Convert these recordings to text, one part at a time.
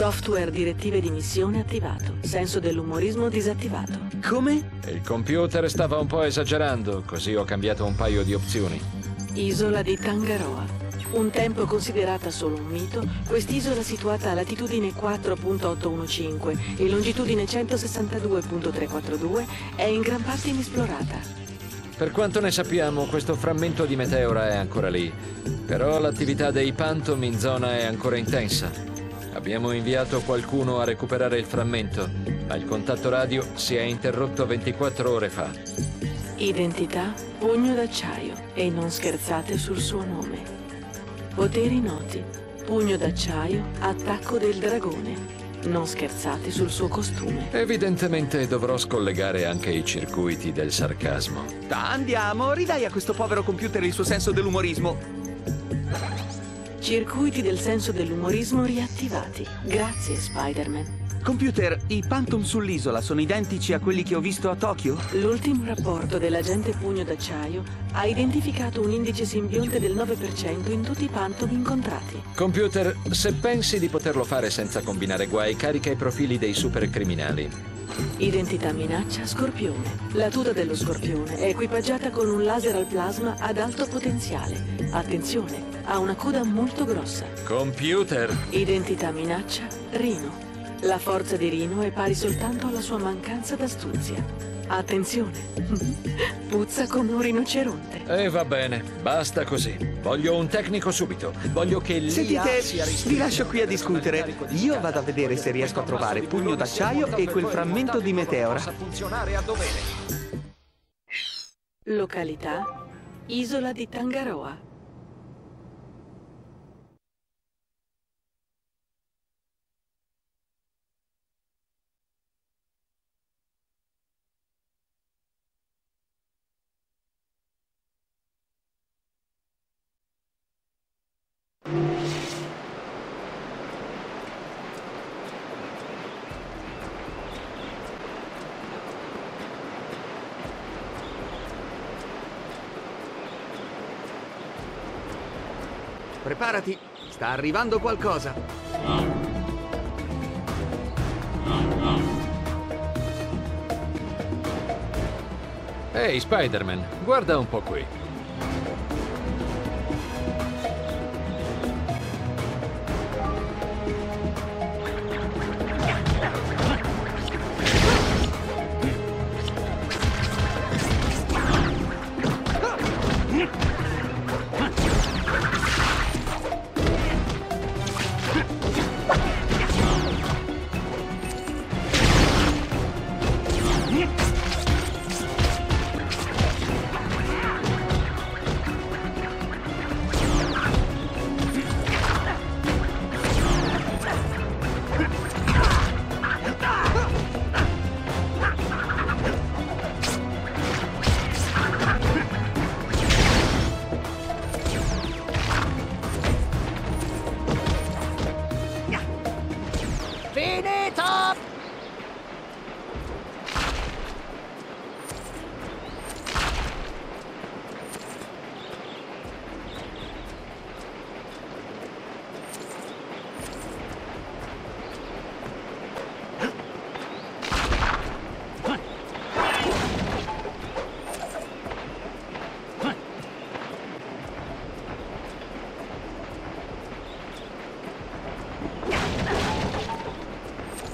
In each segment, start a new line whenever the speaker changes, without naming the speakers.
Software direttive di missione attivato. Senso dell'umorismo disattivato.
Come?
Il computer stava un po' esagerando, così ho cambiato un paio di opzioni.
Isola di Tangaroa. Un tempo considerata solo un mito, quest'isola situata a latitudine 4.815 e longitudine 162.342 è in gran parte inesplorata.
Per quanto ne sappiamo, questo frammento di meteora è ancora lì. Però l'attività dei Phantom in zona è ancora intensa. Abbiamo inviato qualcuno a recuperare il frammento, ma il contatto radio si è interrotto 24 ore fa.
Identità, pugno d'acciaio e non scherzate sul suo nome. Poteri noti, pugno d'acciaio, attacco del dragone. Non scherzate sul suo costume.
Evidentemente dovrò scollegare anche i circuiti del sarcasmo.
Da, andiamo, ridai a questo povero computer il suo senso dell'umorismo.
Circuiti del senso dell'umorismo riattivati. Grazie, Spider-Man.
Computer, i Phantom sull'isola sono identici a quelli che ho visto a Tokyo?
L'ultimo rapporto dell'agente Pugno d'Acciaio ha identificato un indice simbionte del 9% in tutti i Phantom incontrati.
Computer, se pensi di poterlo fare senza combinare guai, carica i profili dei supercriminali.
Identità minaccia Scorpione. La tuta dello Scorpione è equipaggiata con un laser al plasma ad alto potenziale. Attenzione, ha una coda molto grossa.
Computer!
Identità minaccia Rino. La forza di Rino è pari soltanto alla sua mancanza d'astuzia. Attenzione, puzza come un rinoceronte.
E va bene, basta così. Voglio un tecnico subito. Voglio che l'IA
Sentite,
sia
vi lascio qui a discutere. Io vado a vedere se riesco a trovare pugno d'acciaio e quel frammento di meteora.
Possa funzionare a dovere.
Località Isola di Tangaroa.
Preparati, sta arrivando qualcosa.
Ehi, Spider-Man, guarda un po' qui.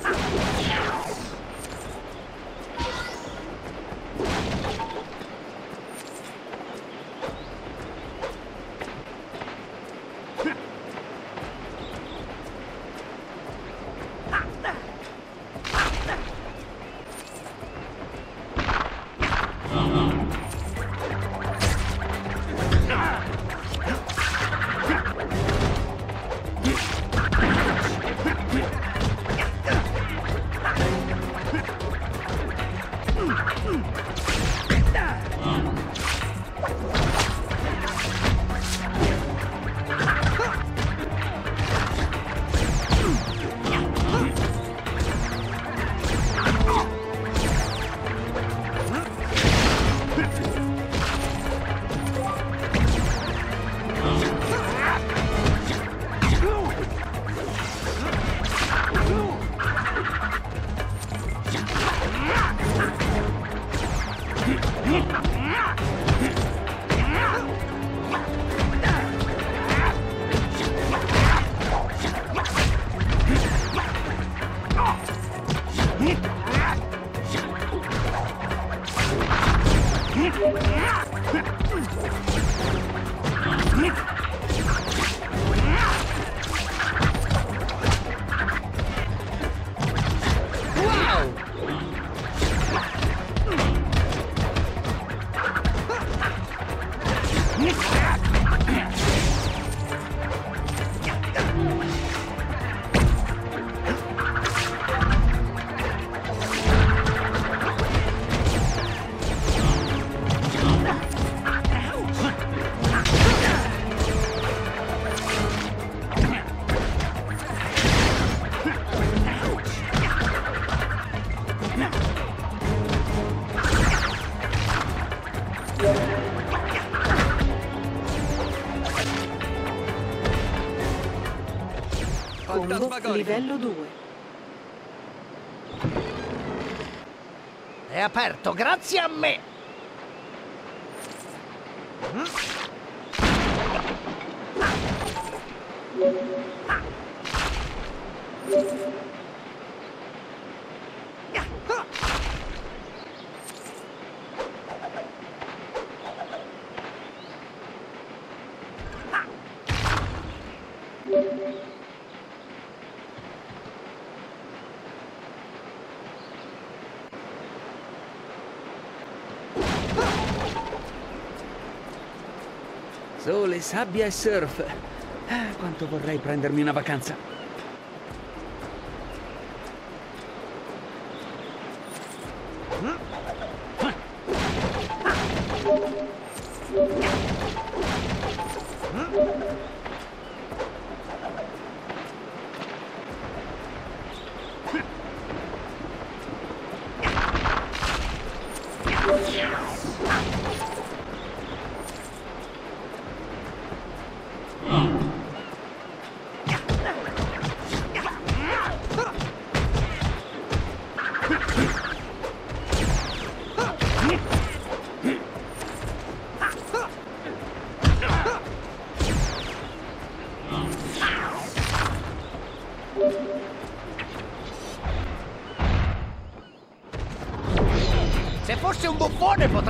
Ah!
Combo livello 2.
È aperto grazie a me.
Sole, sabbia e surf. Ah, quanto vorrei prendermi una vacanza.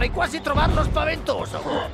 Potrei quasi trovarlo spaventoso.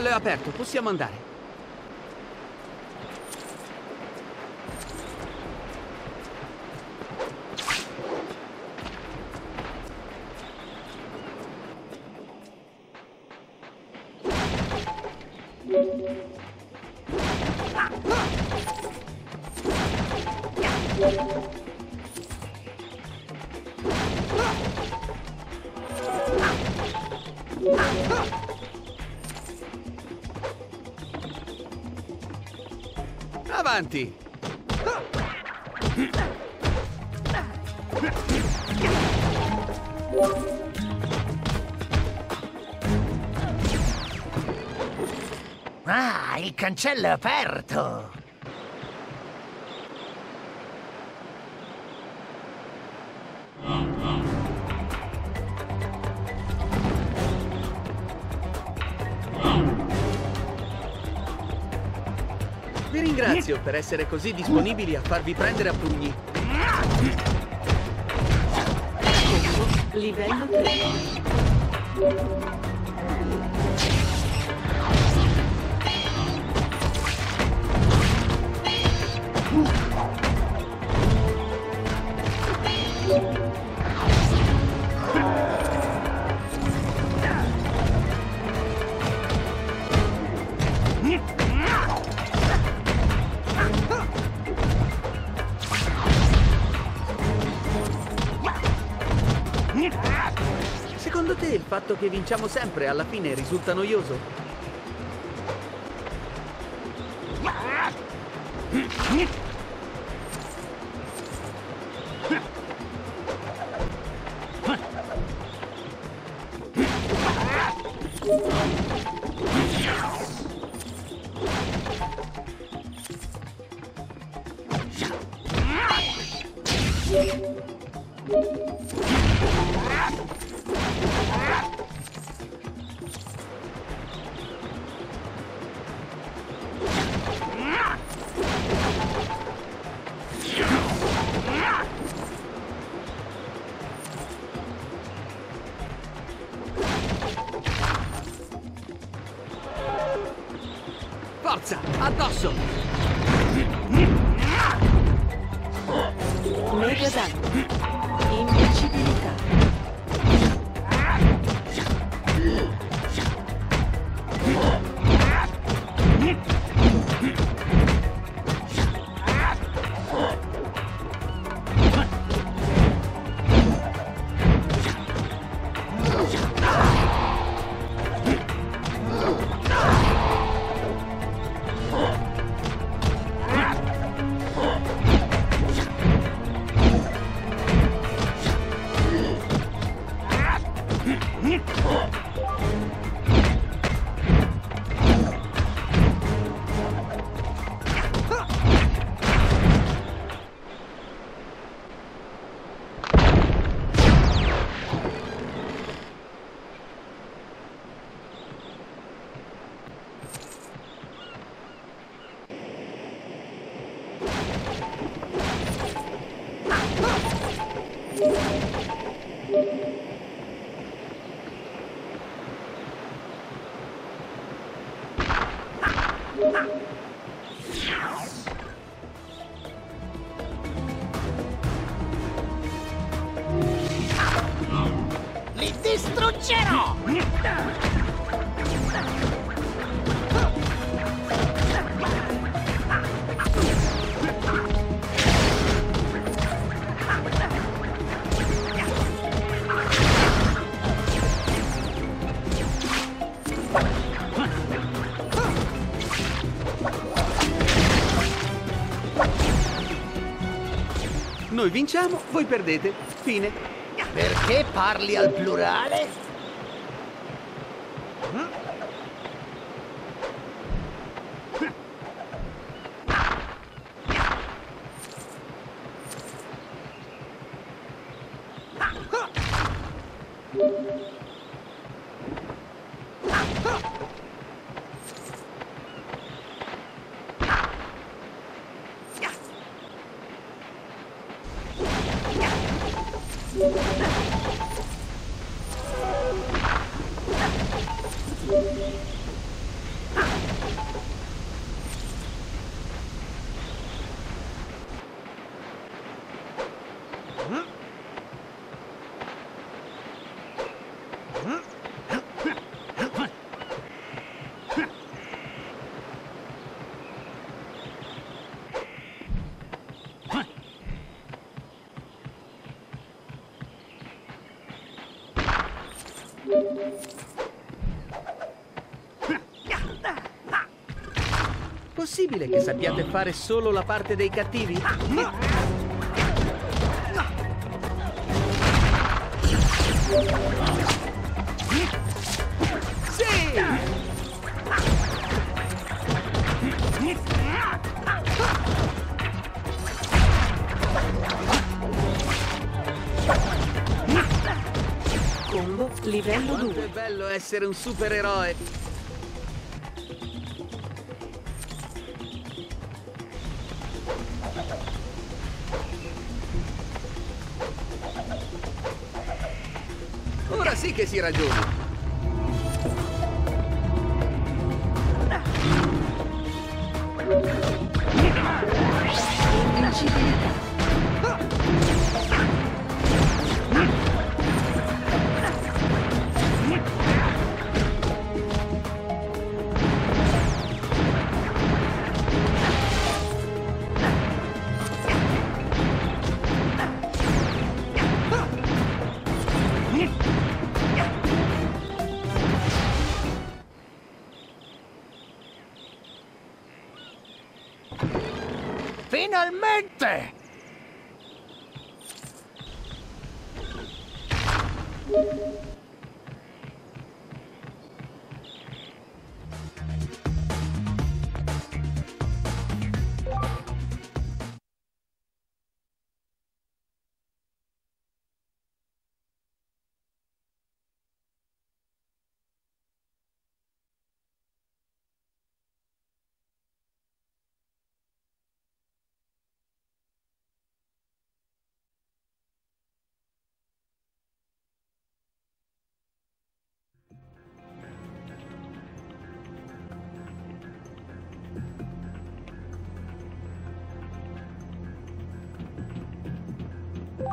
Cancello è aperto, possiamo andare. Avanti!
Ah, il cancello è aperto!
Ringrazio per essere così disponibili a farvi prendere a pugni.
Livello 3.
Fatto che vinciamo sempre alla fine risulta noioso? Forza, addosso!
Mega danno. Invincibilità.
noi vinciamo, voi perdete. Fine.
Perché parli al plurale? Mm.
Possibile che sappiate fare solo la parte dei cattivi? Sì!
Combo livello
Quanto
2.
è bello essere un supereroe! Ora
Finalmente!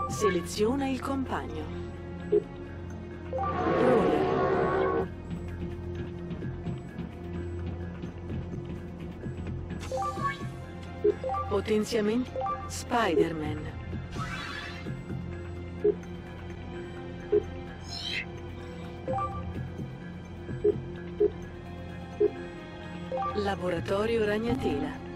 Seleziona il compagno. Roller. Potenziamento Spider-Man. Laboratorio Ragnatela.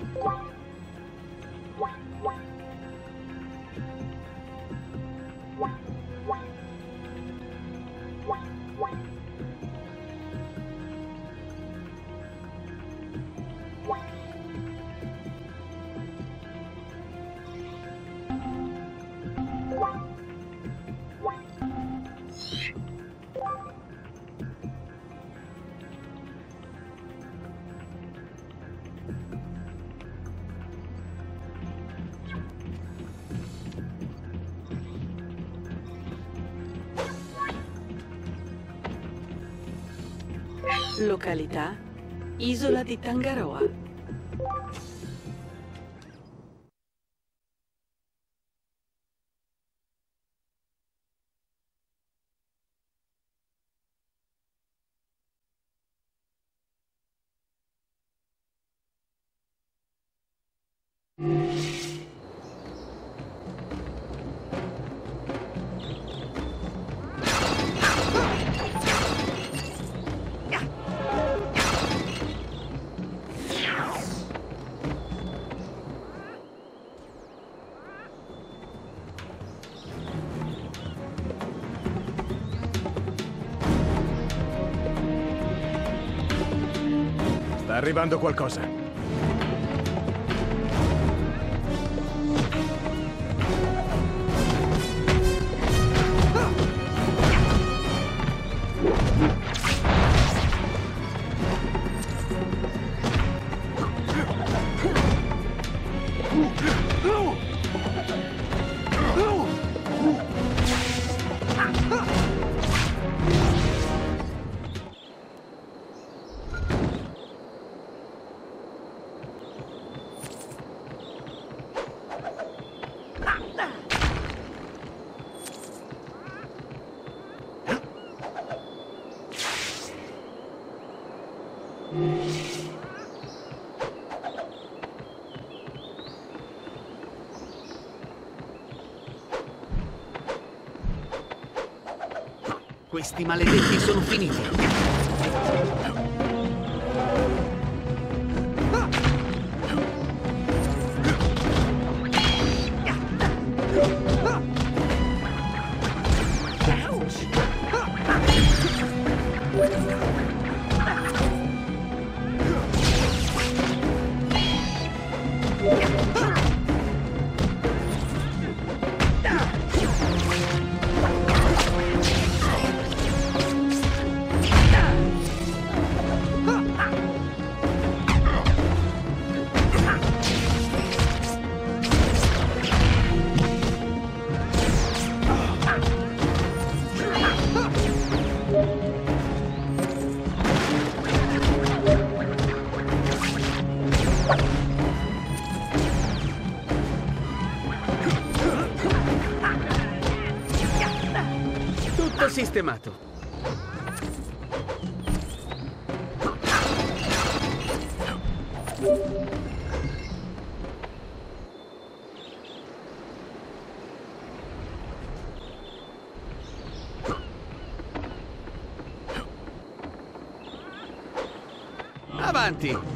Località Isola di Tangaroa.
Sta arrivando qualcosa.
Questi maledetti sono finiti. Sistemato. Avanti!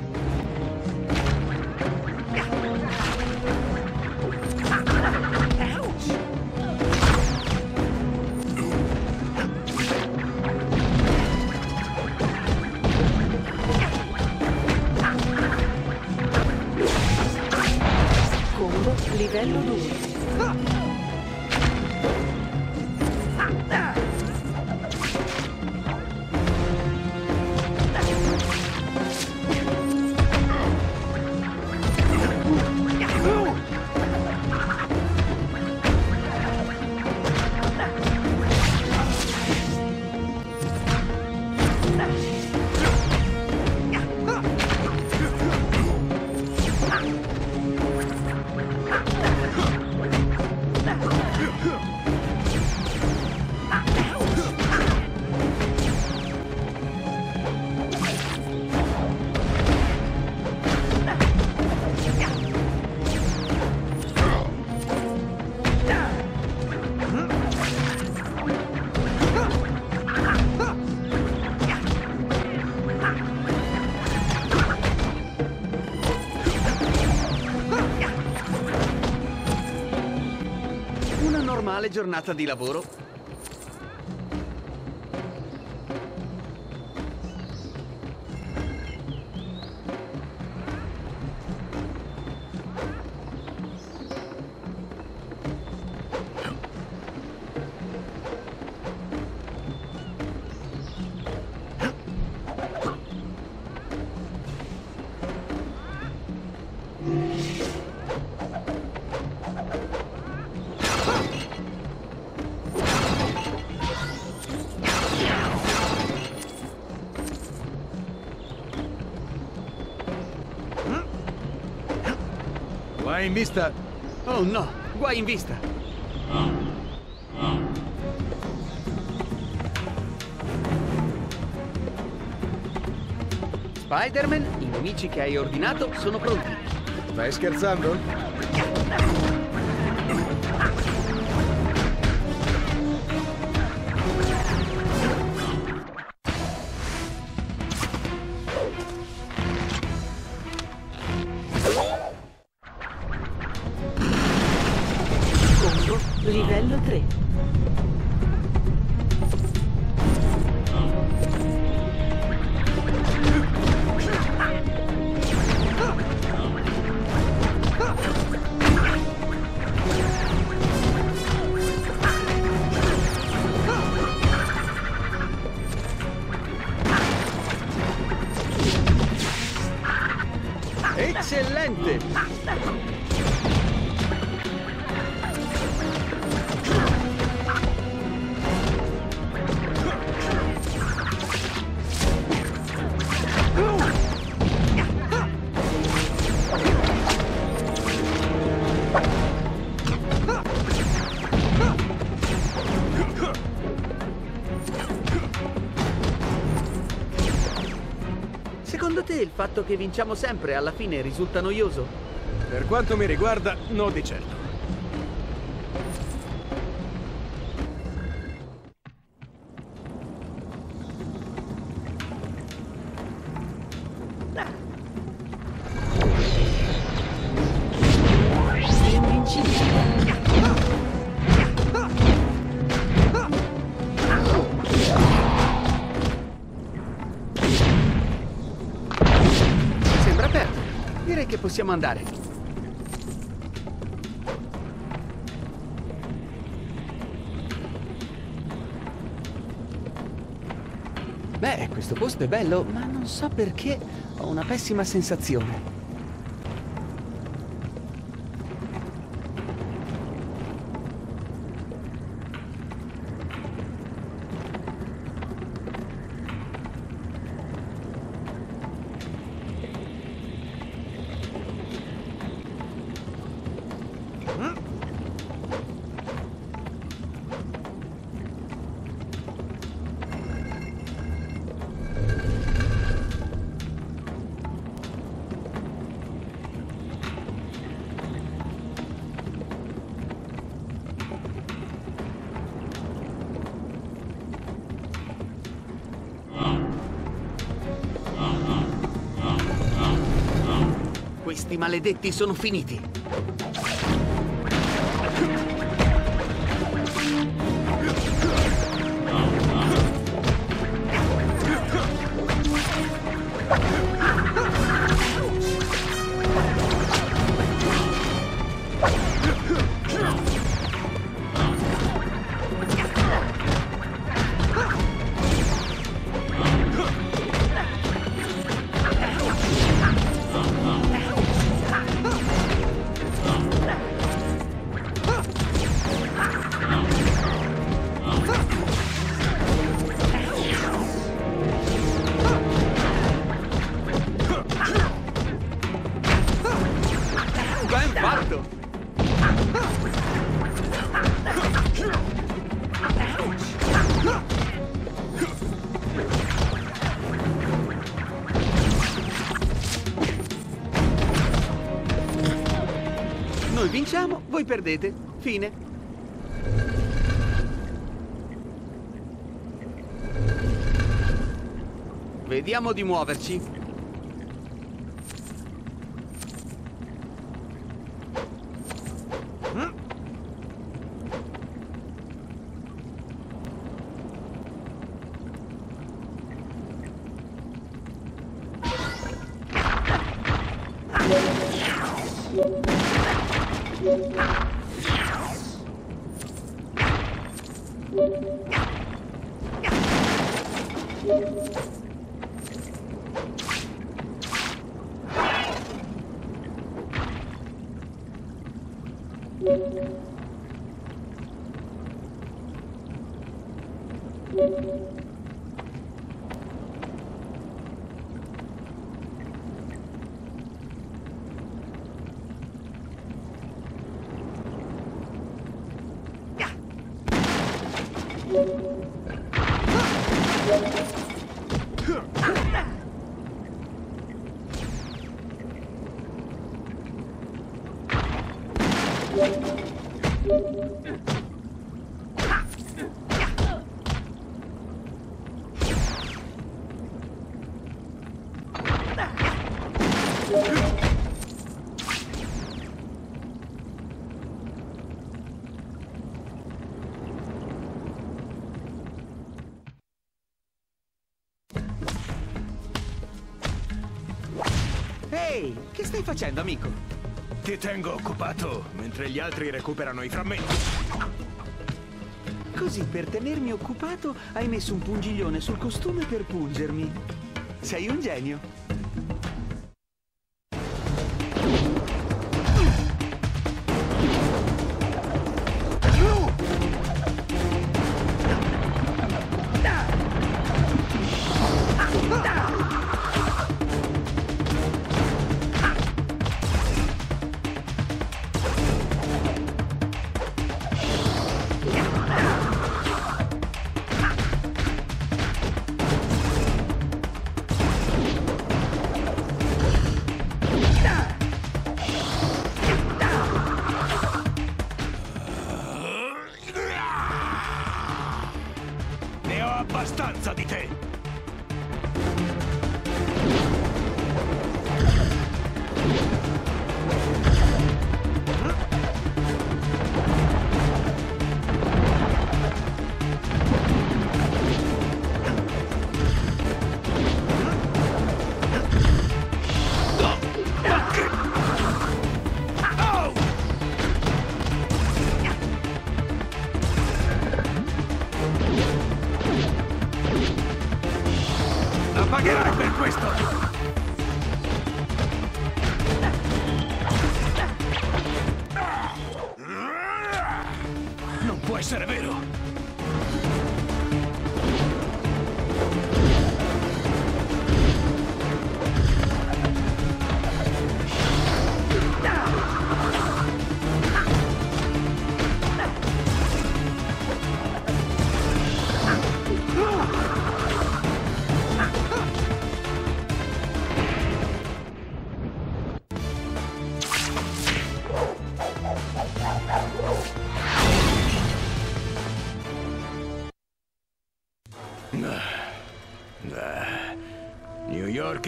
Normale giornata di lavoro.
Vista.
Oh no, guai in vista. Spider-Man, i nemici che hai ordinato sono pronti.
Stai scherzando?
Secondo te il fatto che vinciamo sempre alla fine risulta noioso?
Per quanto mi riguarda, no di certo.
Possiamo andare. Beh, questo posto è bello, ma non so perché ho una pessima sensazione. Maledetti sono finiti. Perdete. Fine. Vediamo di muoverci.
Ehi, che stai facendo, amico?
Ti tengo occupato mentre gli altri recuperano i frammenti.
Così, per tenermi occupato, hai messo un pungiglione sul costume per pungermi. Sei un genio.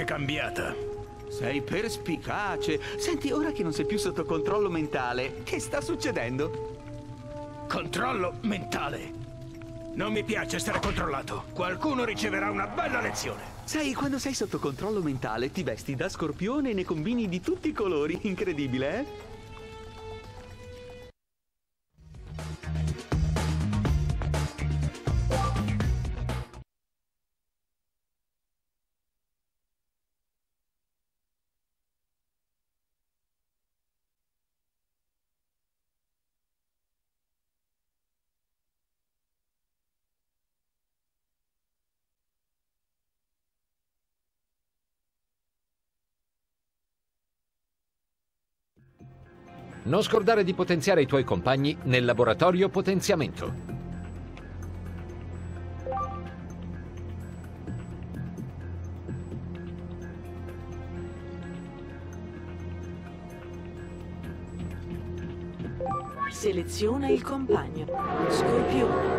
Cambiata.
Sei perspicace. Senti, ora che non sei più sotto controllo mentale, che sta succedendo?
Controllo mentale. Non mi piace essere controllato. Qualcuno riceverà una bella lezione.
Sai, quando sei sotto controllo mentale ti vesti da scorpione e ne combini di tutti i colori. Incredibile, eh?
Non scordare di potenziare i tuoi compagni nel laboratorio potenziamento.
Seleziona il compagno. Scorpione.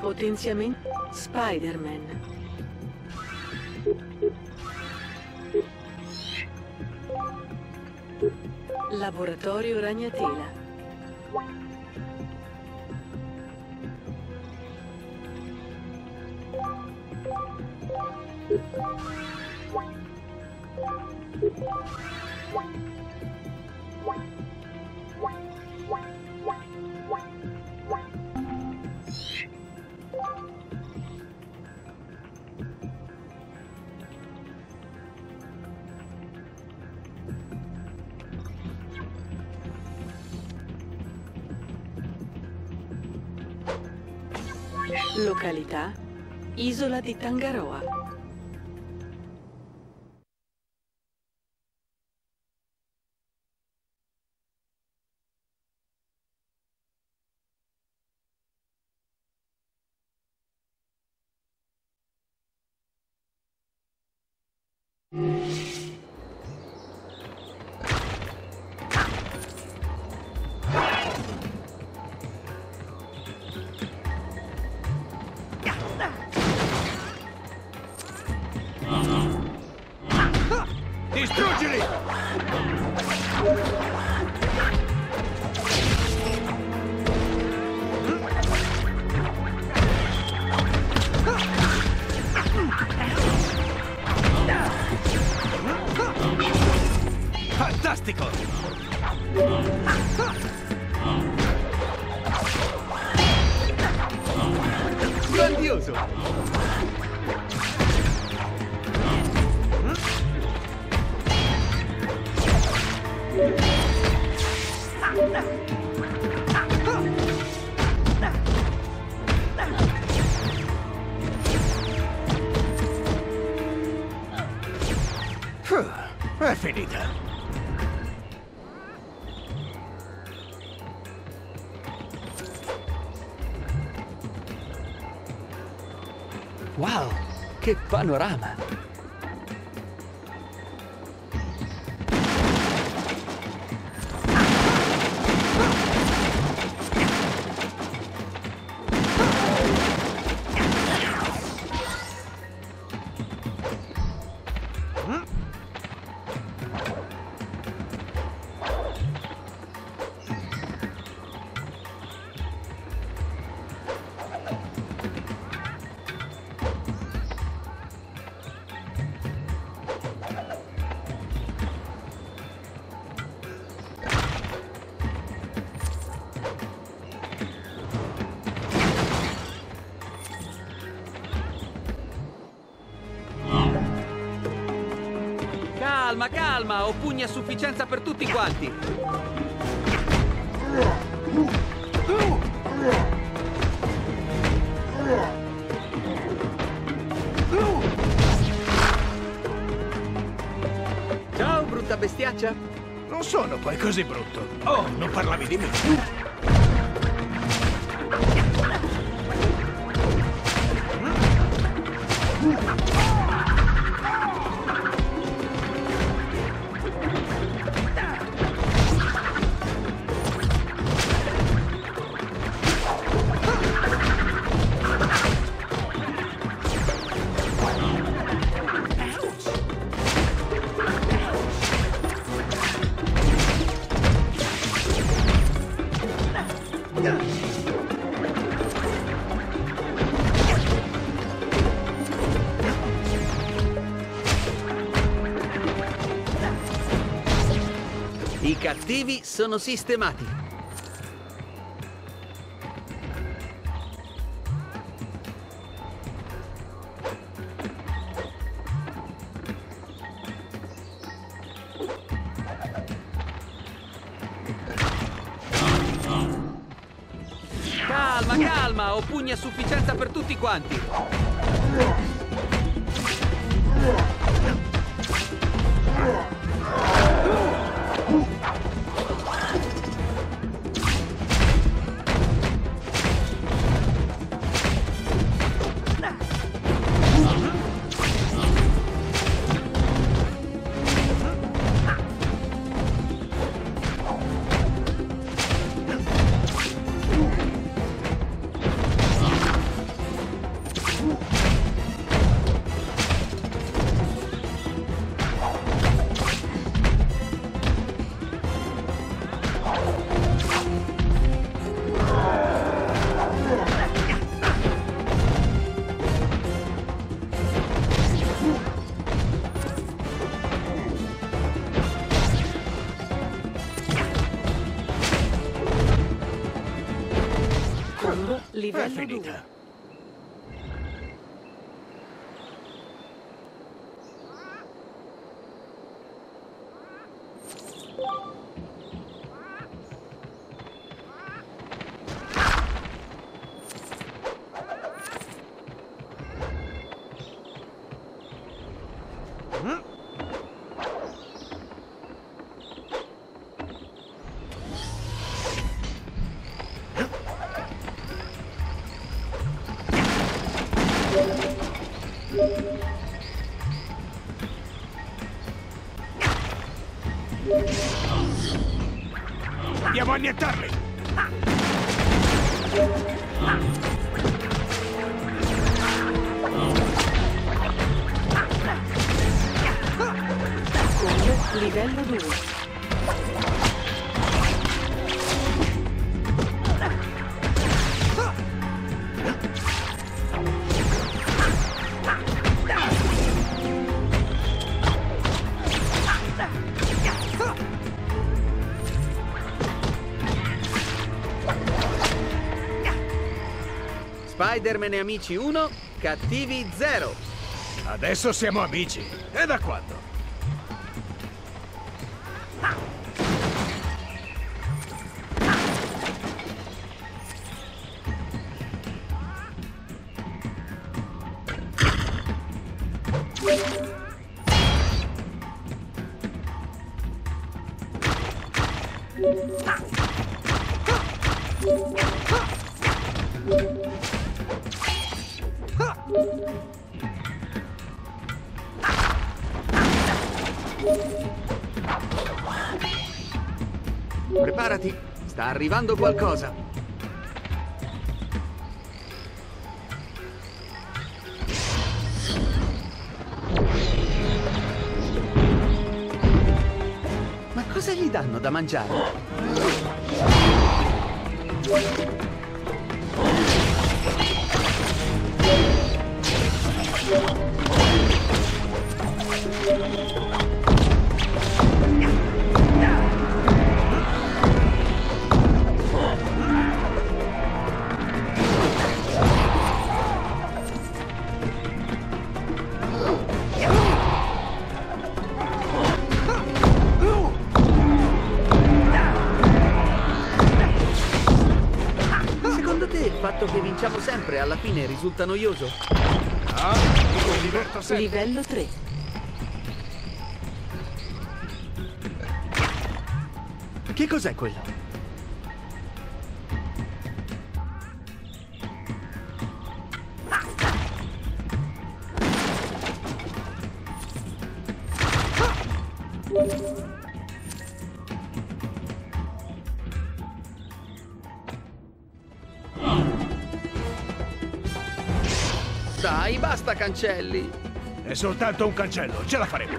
Potenziamento Spider-Man. Laboratorio Ragnatela. Località Isola di Tangaroa.
Panorama!
Calma, calma, ho pugni a sufficienza per tutti quanti. Ciao, brutta bestiaccia.
Non sono poi così brutto. Oh, non parlavi di me.
Sono sistemati. Calma, calma, ho pugni a sufficienza per tutti quanti.
Combo
È
livello
Spider-Man e amici 1, cattivi 0.
Adesso siamo amici. E da quando?
Arrivando qualcosa. Ma cosa gli danno da mangiare? Fine risulta noioso?
Ah.
Livello 3.
Che cos'è quello? Cancelli!
È soltanto un cancello, ce la faremo.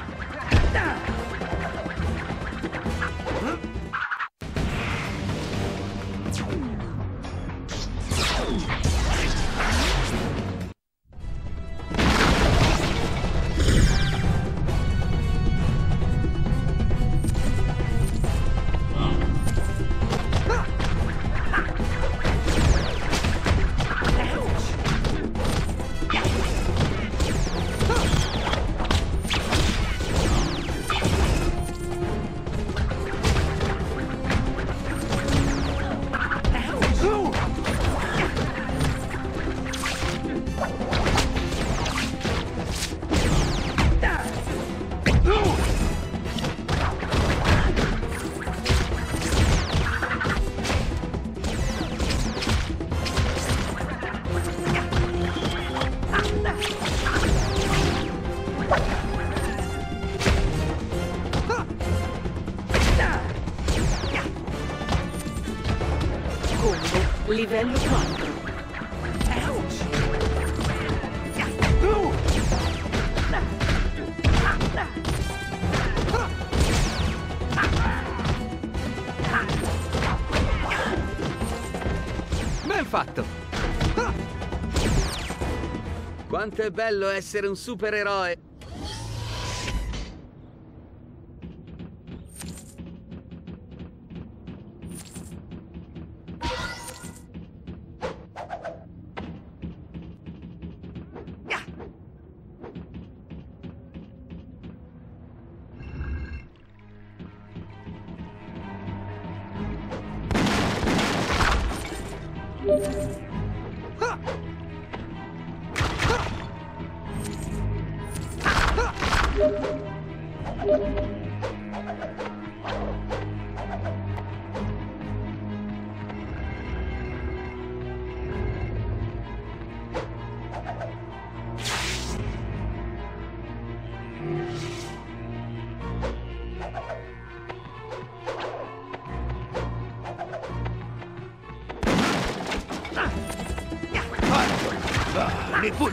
Quanto è bello essere un supereroe!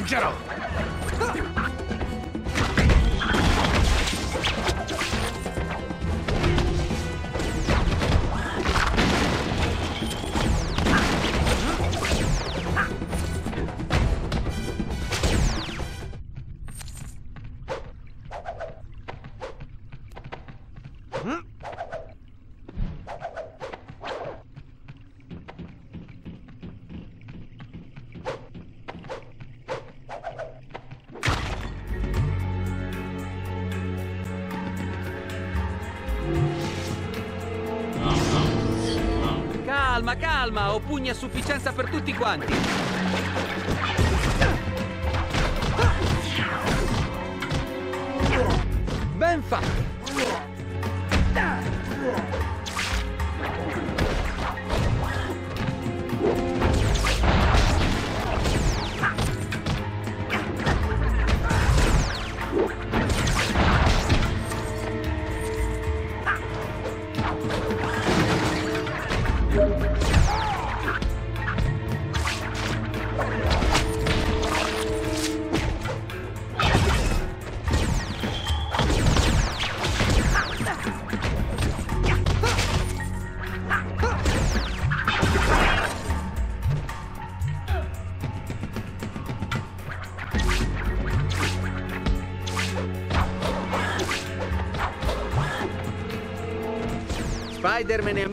Ah, li
calma, ho pugni a sufficienza per tutti quanti.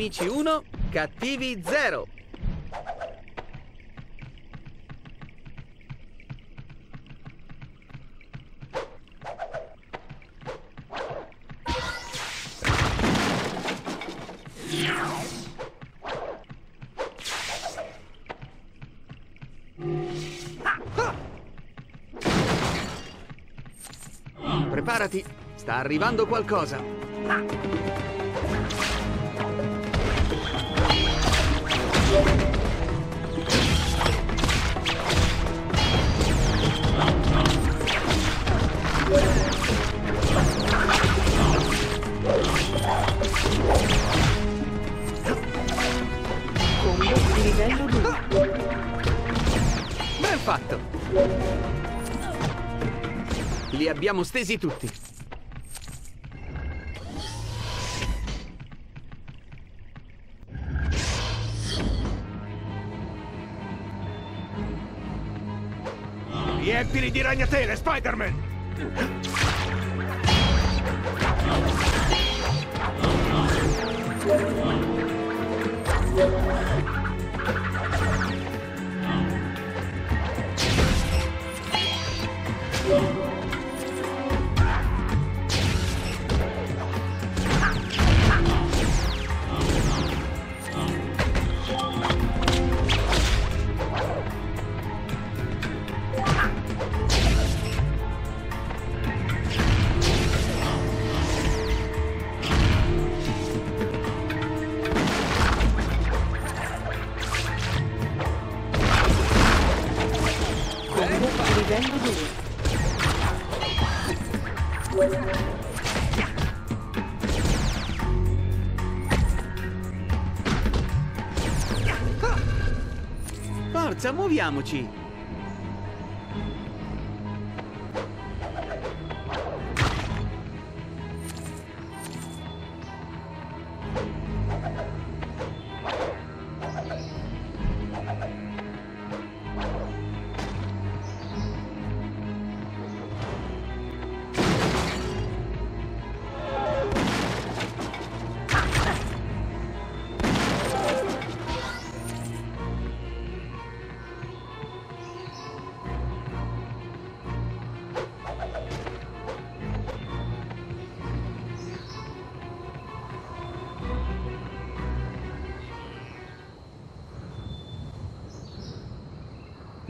Amici 1, cattivi 0. Preparati, sta arrivando qualcosa. Li abbiamo stesi tutti.
Riempili di ragnatele, Spider-Man!
Forza, muoviamoci.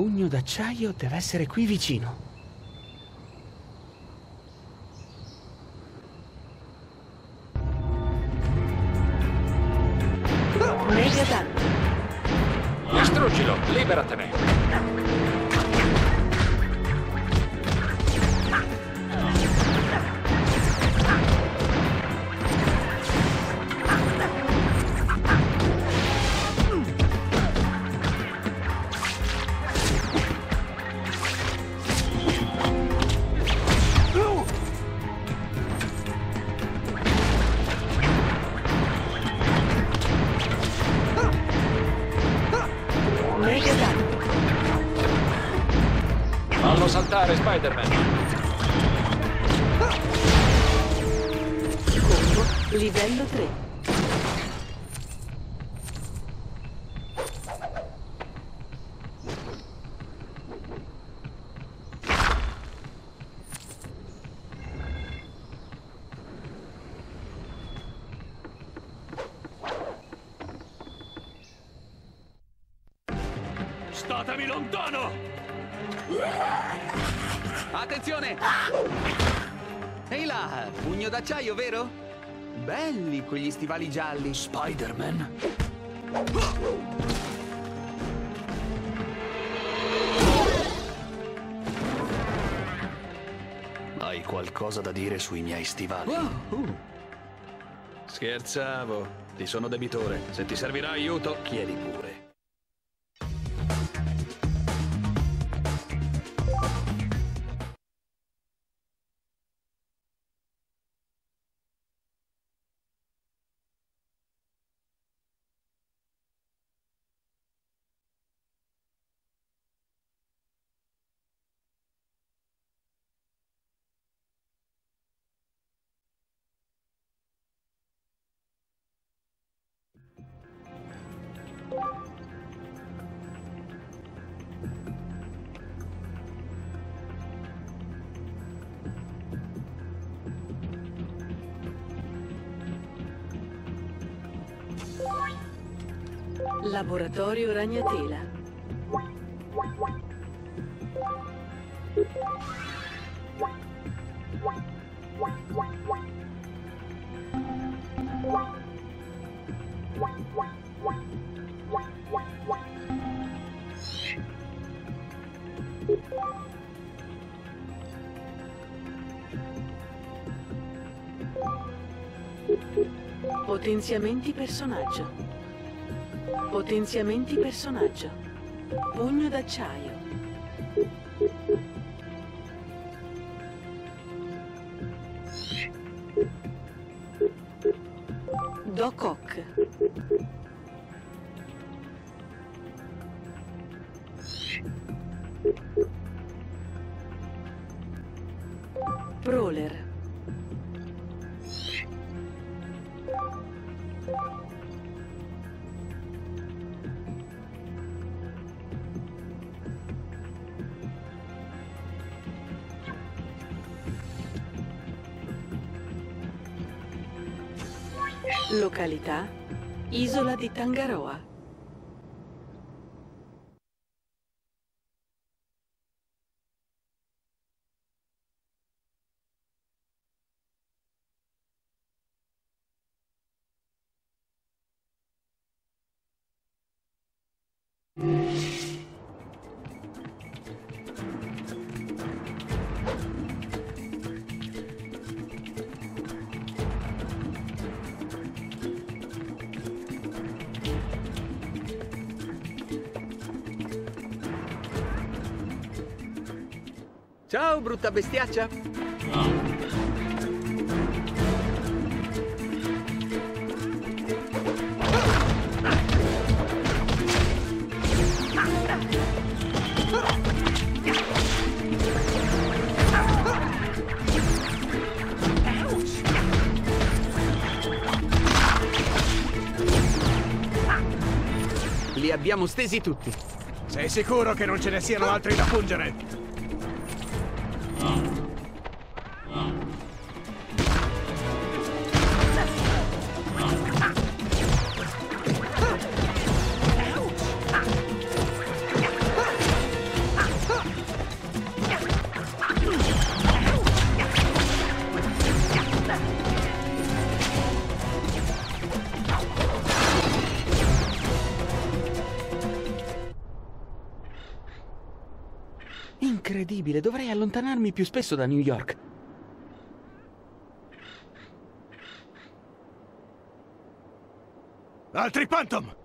Pugno d'acciaio deve essere qui vicino. D'acciaio, vero? Belli quegli stivali gialli.
Spider-Man? Hai qualcosa da dire sui miei stivali?
Wow, uh,
Scherzavo, ti sono debitore. Se ti servirà aiuto, chiedi pure.
Laboratorio Ragnatela. Potenziamenti personaggio. Potenziamenti personaggio. Pugno d'acciaio. Località Isola di Tangaroa.
Brutta bestiaccia. Li abbiamo stesi tutti.
Sei sicuro che non ce ne siano altri da pungere?
Più spesso da New York.
Altri Phantom!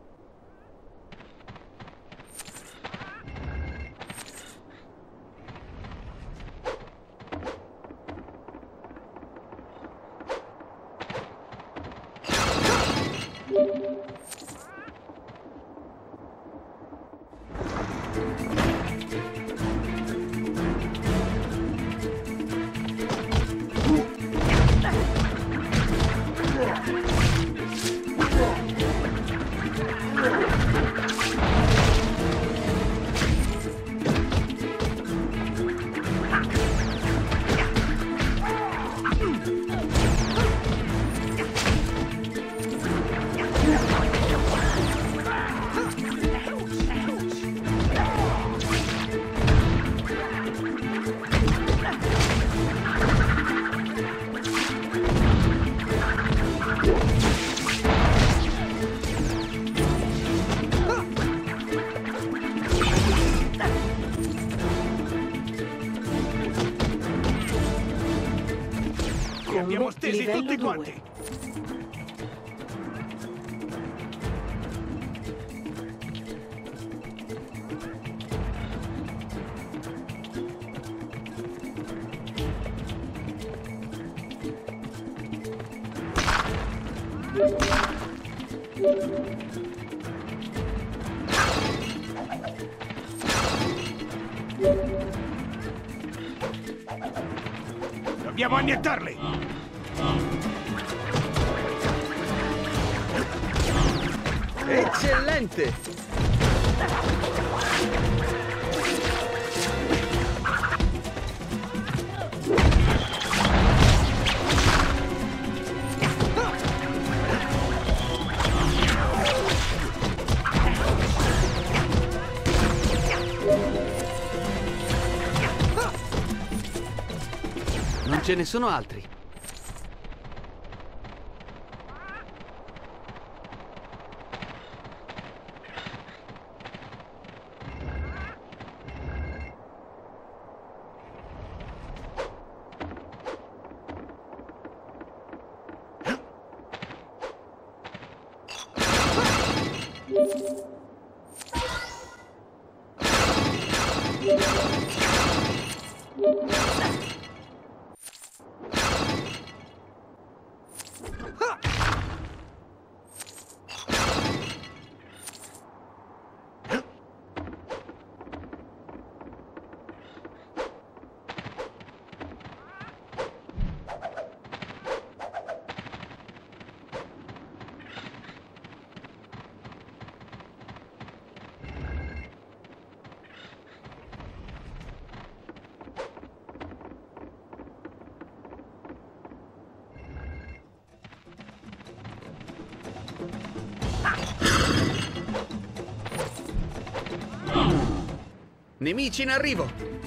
Abbiamo
Combo
Ce ne sono altri. Ah!
Nemici in arrivo!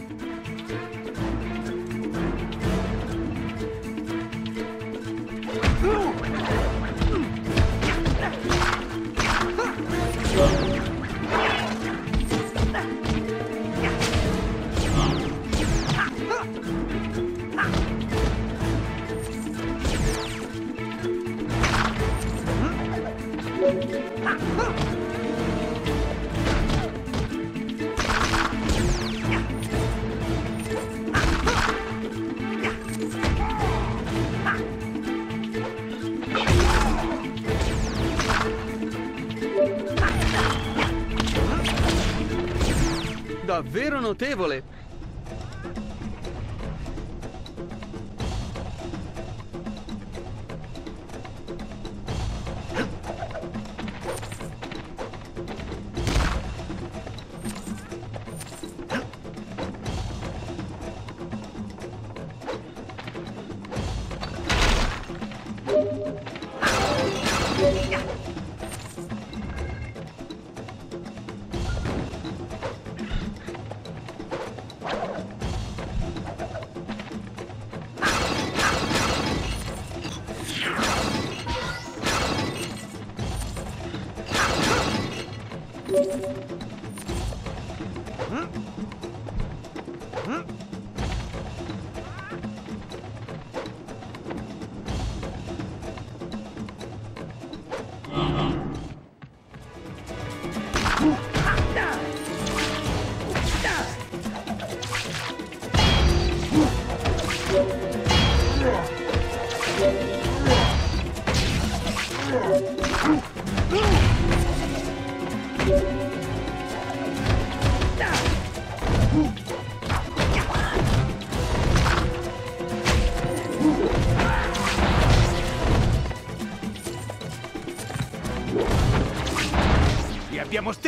Notevole!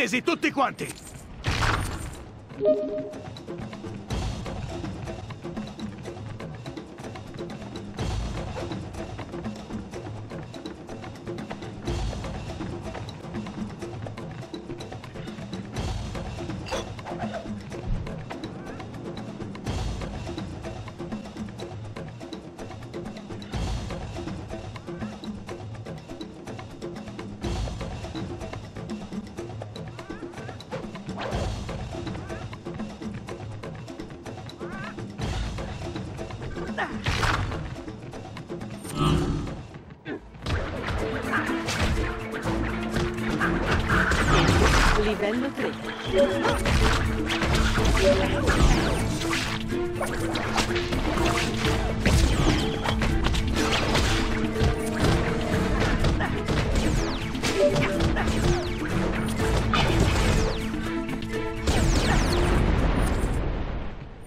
Abbiamo stesi tutti quanti!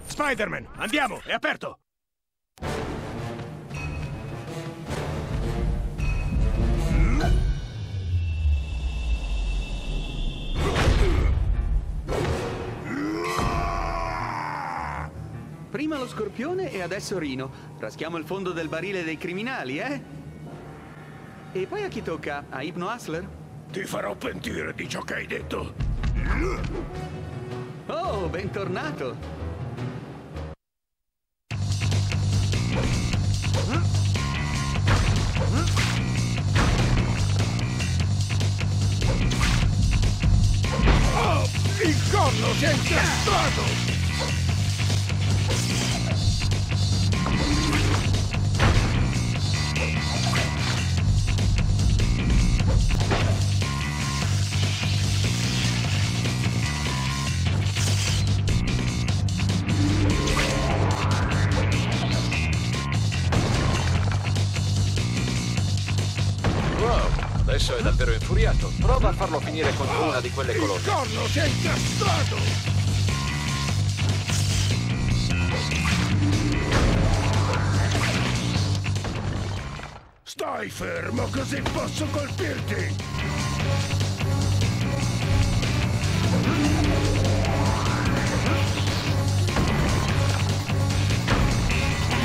Spider-Man, andiamo, è aperto!
Prima lo scorpione e adesso Rino. Raschiamo il fondo del barile dei criminali, eh? E poi a chi tocca? A Hypno Hustler?
Ti farò pentire di ciò che hai detto!
Oh, bentornato!
Oh, il corno si è incastrato!
È infuriato. Prova a farlo finire contro una di quelle colonne.
Corno, sei incastrato! Stai fermo, così posso colpirti!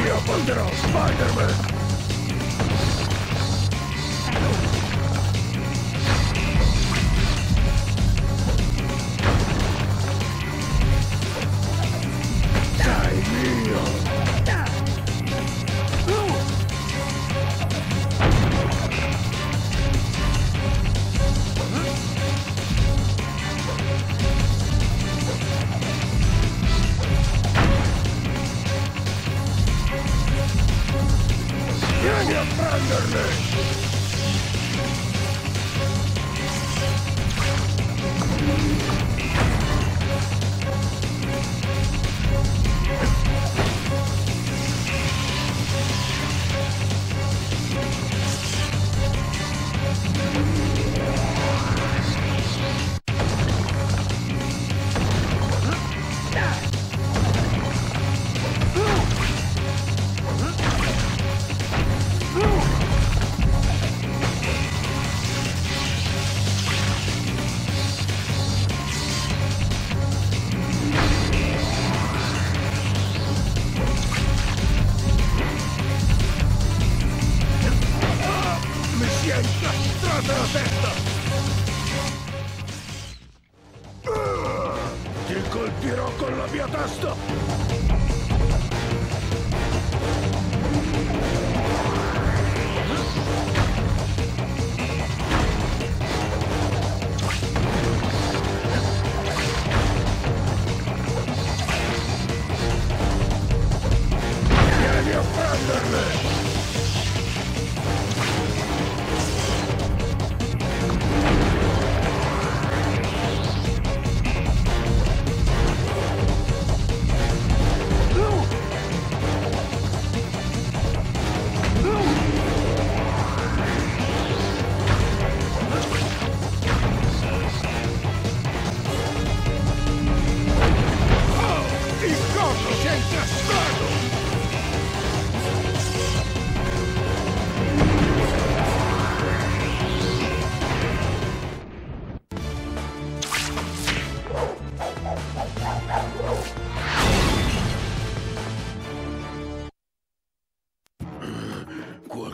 Io porterò Spider-Man! underneath.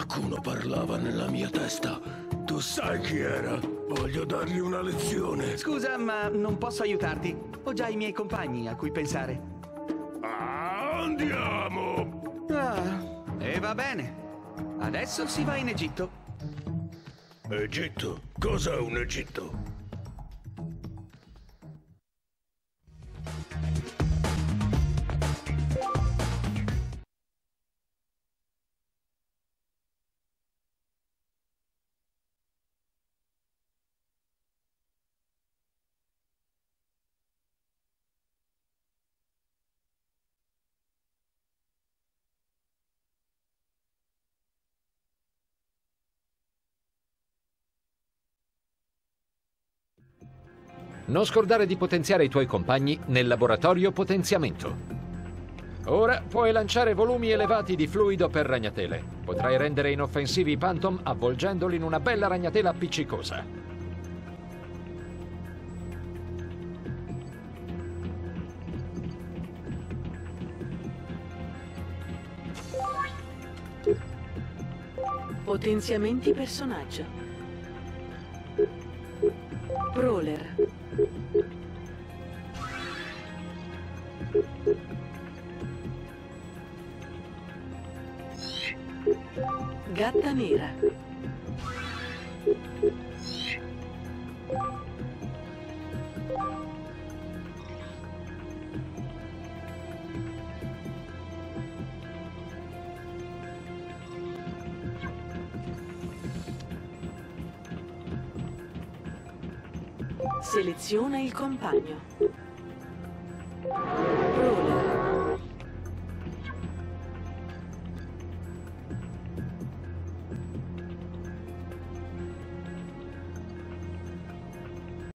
Qualcuno parlava nella mia testa. Tu sai chi era? Voglio dargli una lezione.
Scusa, ma non posso aiutarti. Ho già i miei compagni a cui pensare.
Ah, Andiamo!
Ah, e va bene. Adesso si va in Egitto.
Egitto? Cos'è un Egitto?
Non scordare di potenziare i tuoi compagni nel laboratorio potenziamento. Ora puoi lanciare volumi elevati di fluido per ragnatele. Potrai rendere inoffensivi i Phantom avvolgendoli in una bella ragnatela appiccicosa.
Potenziamenti personaggio. Brawler. Gatta nera. Seleziona il compagno.